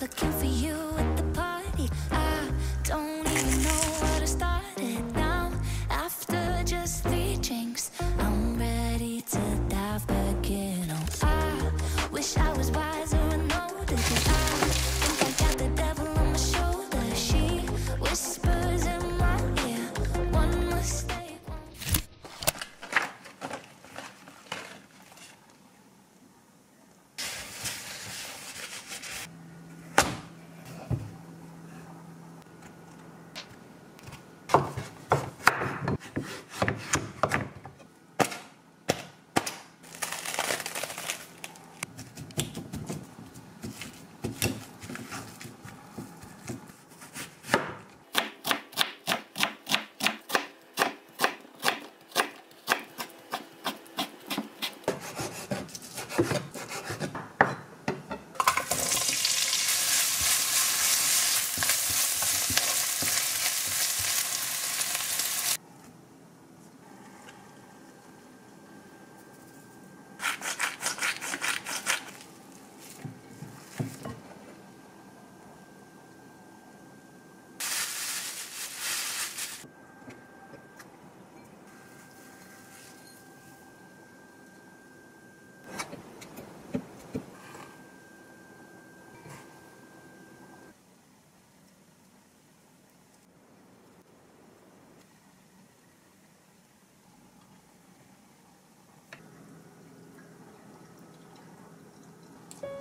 looking for you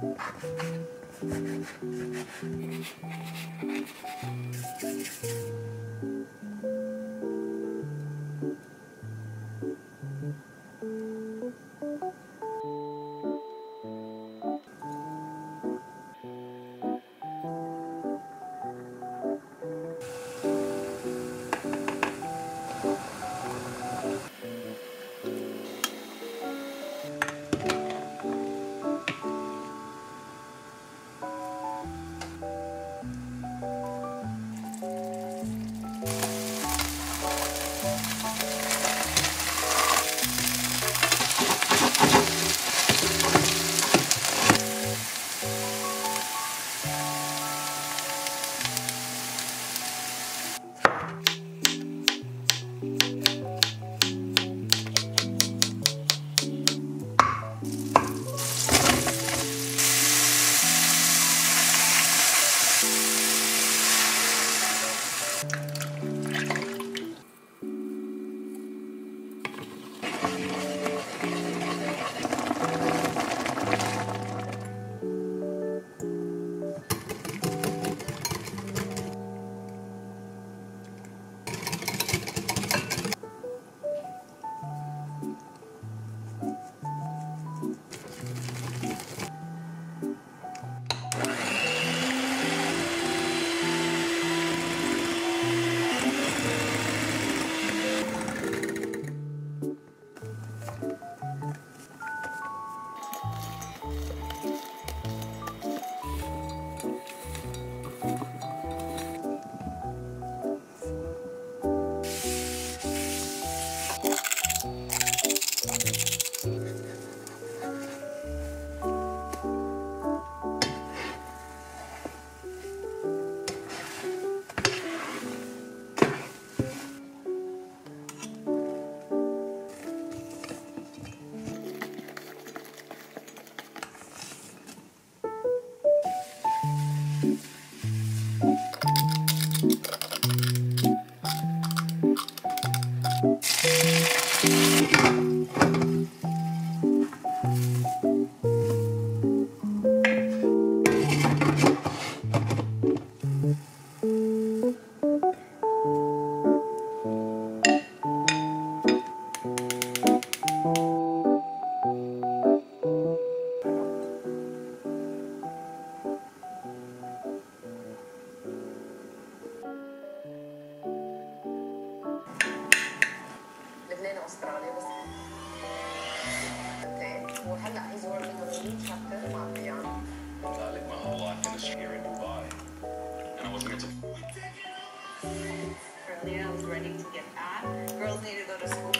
Thank you. To get back. Girls need to go to school.